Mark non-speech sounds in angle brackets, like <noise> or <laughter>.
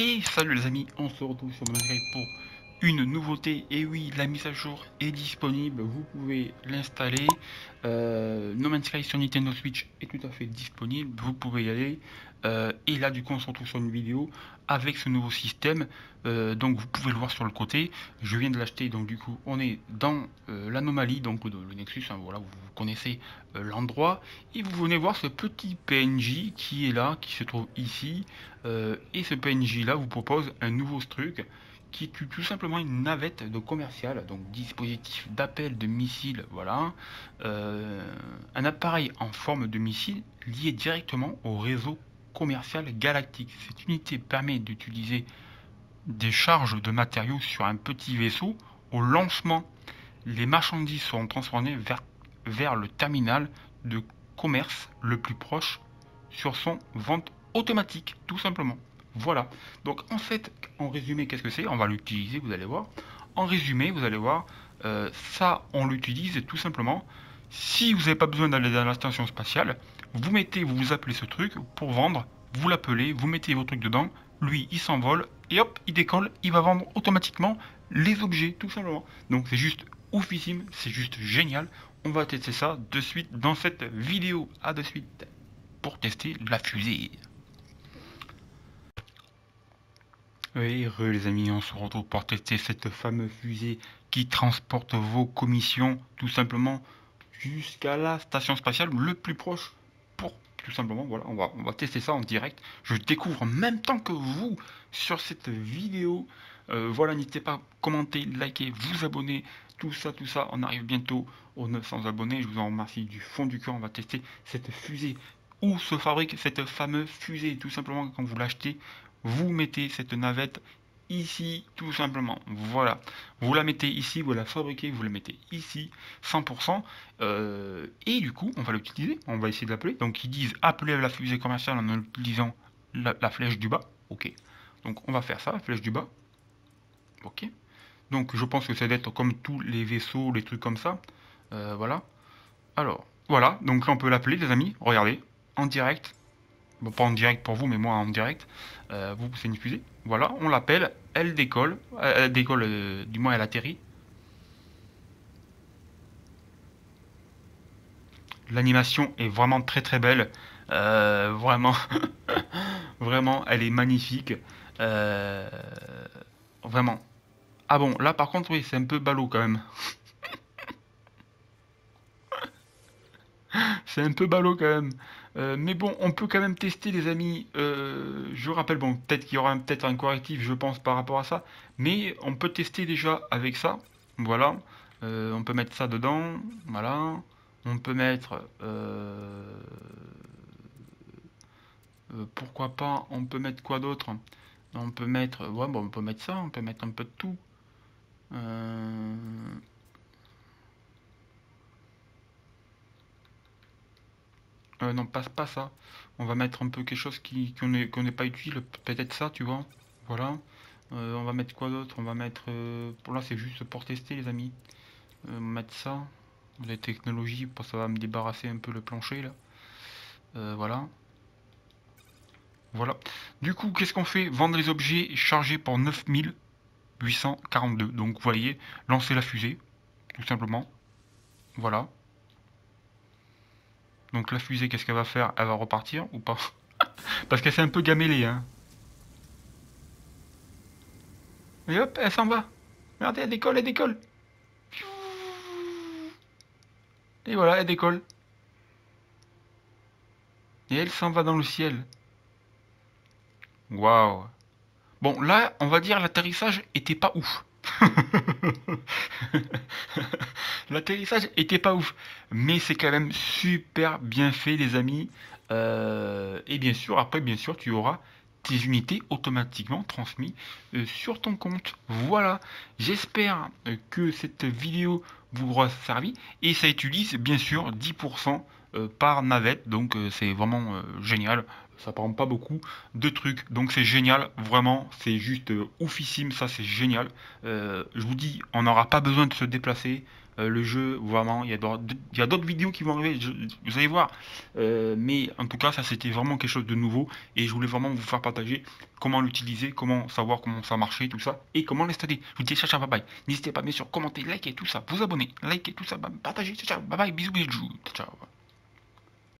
Et salut les amis, on se retrouve sur mon Skype pour une nouveauté. Et oui, la mise à jour est disponible, vous pouvez l'installer. Euh, no Man's Sky sur Nintendo Switch est tout à fait disponible, vous pouvez y aller. Euh, et là, du coup, on se retrouve sur une vidéo avec ce nouveau système. Euh, donc, vous pouvez le voir sur le côté. Je viens de l'acheter, donc du coup, on est dans euh, l'anomalie, donc le Nexus. Hein, voilà, vous, connaissez l'endroit. Et vous venez voir ce petit PNJ qui est là, qui se trouve ici. et ce PNJ là vous propose un nouveau truc qui est tout simplement une navette de commercial, donc dispositif d'appel de missile, voilà, un appareil en forme de missile lié directement au réseau commercial galactique. Cette unité permet d'utiliser des charges de matériaux sur un petit vaisseau. Au lancement, les marchandises seront transformées vers le terminal de commerce le plus proche sur son vente automatique, tout simplement. Voilà. Donc en fait, en résumé, qu'est-ce que c'est? On va l'utiliser, vous allez voir. En résumé, vous allez voir, euh, ça, on l'utilise tout simplement. Si vous n'avez pas besoin d'aller dans la spatiale, vous mettez, vous vous appelez ce truc pour vendre, vous l'appelez, vous mettez vos trucs dedans, lui il s'envole et hop, il décolle, il va vendre automatiquement les objets tout simplement. Donc c'est juste oufissime, c'est juste génial. On va tester ça de suite dans cette vidéo. À de suite pour tester la fusée. Oui, heureux les amis, on se retrouve pour tester cette fameuse fusée qui transporte vos commissions tout simplement jusqu'à la station spatiale le plus proche pour tout simplement, voilà, on va, on va tester ça en direct. Je découvre en même temps que vous sur cette vidéo. Euh, voilà, n'hésitez pas à commenter, liker, vous abonner, tout ça, tout ça. On arrive bientôt aux 900 abonnés. Je vous en remercie du fond du cœur. On va tester cette fusée. Où se fabrique cette fameuse fusée Tout simplement, quand vous l'achetez, vous mettez cette navette ici tout simplement. Voilà. Vous la mettez ici, vous la fabriquez, vous la mettez ici, 100%. Euh, et du coup, on va l'utiliser. On va essayer de l'appeler. Donc ils disent appeler la fusée commerciale en utilisant la, flèche du bas. Ok. Donc on va faire ça, la flèche du bas. Ok. Donc je pense que ça doit être comme tous les vaisseaux, les trucs comme ça. Euh, voilà. Alors, voilà. Donc là on peut l'appeler les amis. Regardez. En direct. Bon, pas en direct pour vous, mais moi en direct. Euh, vous, c'est une fusée. Voilà, on l'appelle, elle décolle, elle décolle, euh, du moins elle atterrit. L'animation est vraiment très très belle, euh, vraiment, <laughs> vraiment, elle est magnifique, euh, vraiment. Ah bon, là par contre, oui, c'est un peu ballot quand même. C'est un peu ballot quand même. Euh, mais bon, on peut quand même tester, les amis. Euh, je rappelle, bon, peut-être qu'il y aura peut-être un correctif, je pense, par rapport à ça. Mais on peut tester déjà avec ça. Voilà. Euh, on peut mettre ça dedans. Voilà. On peut mettre... pourquoi pas On peut mettre quoi d'autre? On peut mettre... Ouais, bon, on peut mettre ça. On peut mettre un peu de tout. Euh, non, passe pas ça. On va mettre un peu quelque chose qui qu'on n'est pas utile. Peut-être ça, tu vois. Voilà. Euh, on va mettre quoi d'autre? On va mettre... Euh, pour là, c'est juste pour tester, les amis. on va mettre ça. Les technologies, ça va me débarrasser un peu le plancher, là. voilà. Voilà. Du coup, qu'est-ce qu'on fait? Vendre les objets chargés pour 9842. Donc, vous voyez, lancer la fusée, tout simplement. Voilà. Donc la fusée, qu'est-ce qu'elle va faire? Elle va repartir ou pas? <laughs> Parce qu'elle s'est un peu gamélée. Hein. Et hop, elle s'en va. Regardez, elle décolle, elle décolle. Et voilà, elle décolle. Et elle s'en va dans le ciel. Waouh. Bon, là, on va dire l'atterrissage était pas ouf. <laughs> L'atterrissage était pas ouf, mais c'est quand même super bien fait, les amis. Euh, et bien sûr, après, bien sûr, tu auras tes unités automatiquement transmises euh, sur ton compte. Voilà, j'espère que cette vidéo vous aura servi et ça utilise bien sûr 10% euh, par navette, donc c'est vraiment génial ça prend pas beaucoup de trucs. Donc c'est génial, vraiment, c'est juste oufissime, ça c'est génial. Euh, je vous dis, on n'aura pas besoin de se déplacer. euh, le jeu, vraiment, il y a d'autres vidéos qui vont arriver, vous allez voir. Euh, mais en tout cas, ça c'était vraiment quelque chose de nouveau et je voulais vraiment vous faire partager comment l'utiliser, comment savoir comment ça marchait, tout ça, et comment l'installer. Je vous dis ciao, ciao, bye bye. N'hésitez pas bien sûr, commenter, liker, tout ça, vous abonner, liker, tout ça, partager, ciao, ciao, bye bye, bisous, bisous, ciao.